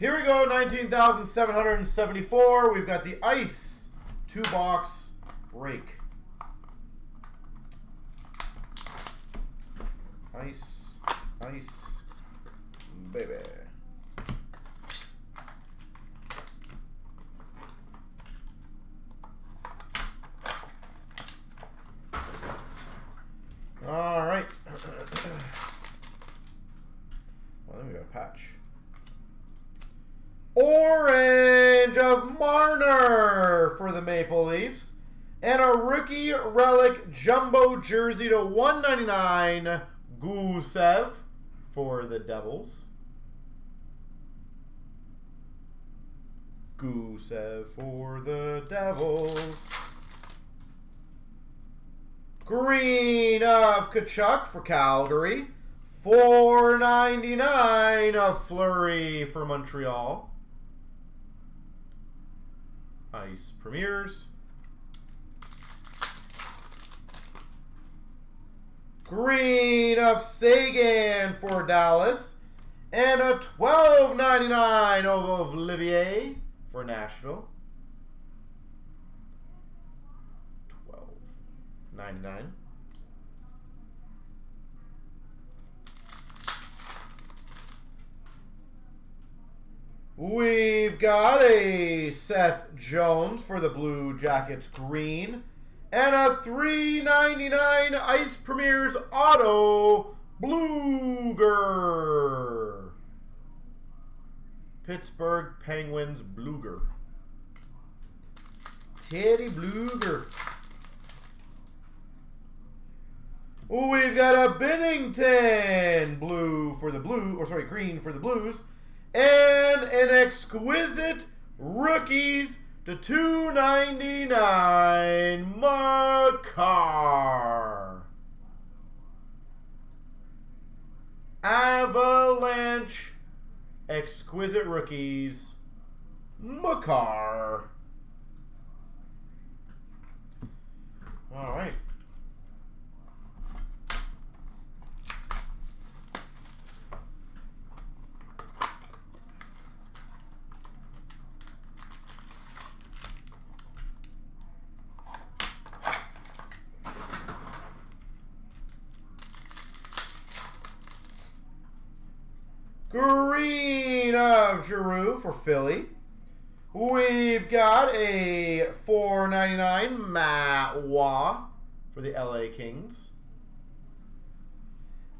Here we go, 19,774. We've got the Ice two-box break. Ice, ice, baby. All right. well, then we got a patch. Orange of Marner for the Maple Leafs. And a rookie relic jumbo jersey to 199 Gusev for the Devils. Gusev for the Devils. Green of Tkachuk for Calgary. 499 of Fleury for Montreal. Ice Premiers. Green of Seguin for Dallas. And a twelve ninety nine of Olivier for Nashville. Twelve ninety nine. We've got a Seth Jones for the Blue Jackets green. And a 399 Ice Premiers Auto Blueger. Pittsburgh Penguins Blueger. Teddy Blueger. We've got a Binnington blue for the blue, or sorry, green for the Blues and an exquisite rookies to 299 Makar. Avalanche exquisite rookies Makar. All right. Green of Giroux for Philly. We've got a 4.99 Matt Waugh for the LA Kings.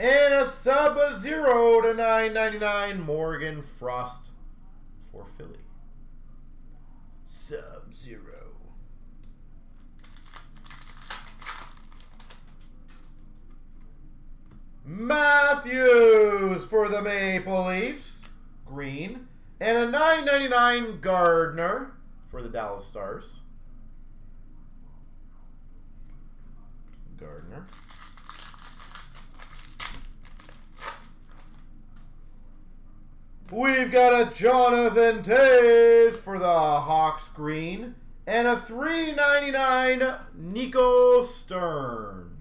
And a sub zero to 9.99 Morgan Frost for Philly. Sub zero. Matthews for the Maple Leafs. Green. And a 9.99 Gardner for the Dallas Stars. Gardner. We've got a Jonathan Toews for the Hawks green. And a 3.99 Nico Sturm.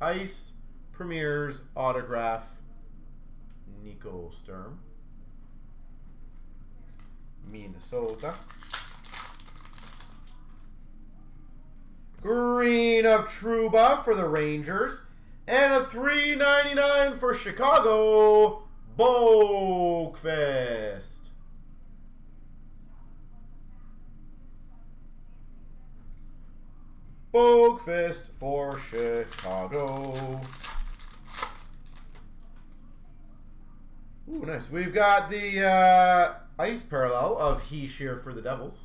Ice Premiers autograph Nico Sturm. Minnesota. Green of Trouba for the Rangers. And a 3.99 for Chicago, Boqvist. Boqvist for Chicago. Ooh, nice. We've got the uh, ice parallel of Hischier for the Devils.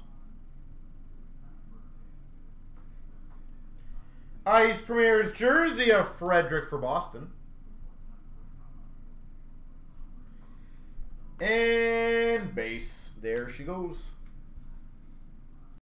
Ice Premier's jersey of Frederic for Boston. And base. There she goes.